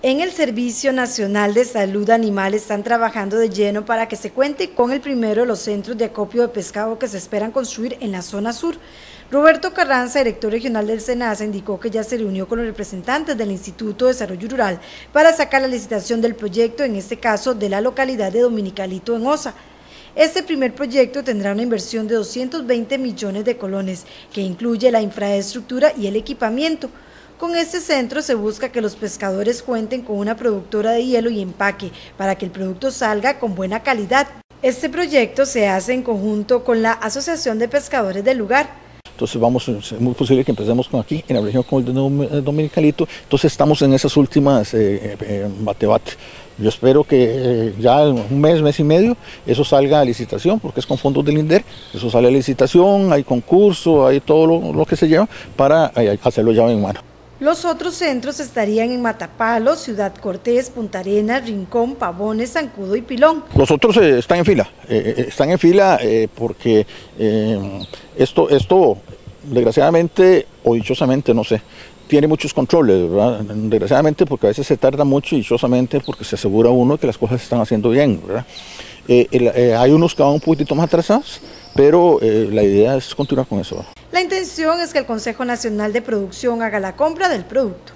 En el Servicio Nacional de Salud Animal están trabajando de lleno para que se cuente con el primero de los centros de acopio de pescado que se esperan construir en la zona sur. Roberto Carranza, director regional del SENASA, indicó que ya se reunió con los representantes del Instituto de Desarrollo Rural para sacar la licitación del proyecto, en este caso de la localidad de Dominicalito en Osa. Este primer proyecto tendrá una inversión de 220 millones de colones, que incluye la infraestructura y el equipamiento. Con este centro se busca que los pescadores cuenten con una productora de hielo y empaque para que el producto salga con buena calidad. Este proyecto se hace en conjunto con la Asociación de Pescadores del lugar. Entonces vamos, es muy posible que empecemos con aquí, en la región como el de Dominicalito. Entonces estamos en esas últimas eh, eh, bate bate. Yo espero que eh, ya un mes, mes y medio, eso salga a licitación, porque es con fondos del INDER, eso sale a licitación, hay concurso, hay todo lo, lo que se lleva para hacerlo ya en mano. Los otros centros estarían en Matapalo, Ciudad Cortés, Punta Arenas, Rincón, Pavones, Zancudo y Pilón. Los otros eh, están en fila, eh, eh, están en fila porque esto, esto, desgraciadamente o dichosamente, no sé, tiene muchos controles, ¿verdad? Desgraciadamente porque a veces se tarda mucho y dichosamente porque se asegura uno que las cosas se están haciendo bien, ¿verdad? hay unos que van un poquitito más atrasados, pero la idea es continuar con eso. La intención es que el Consejo Nacional de Producción haga la compra del producto.